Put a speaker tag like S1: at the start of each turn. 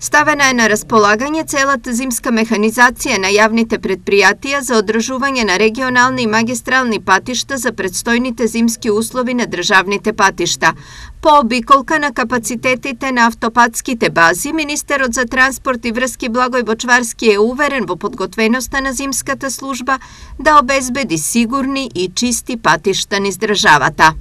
S1: Ставена е на располагање целата зимска механизација на јавните предпријатија за одржување на регионални и магистрални патишта за предстојните зимски услови на државните патишта. По обиколка на капацитетите на автопатските бази, Министерот за транспорт и врски Благој Бочварски е уверен во подготвеноста на зимската служба да обезбеди сигурни и чисти патишта низ државата.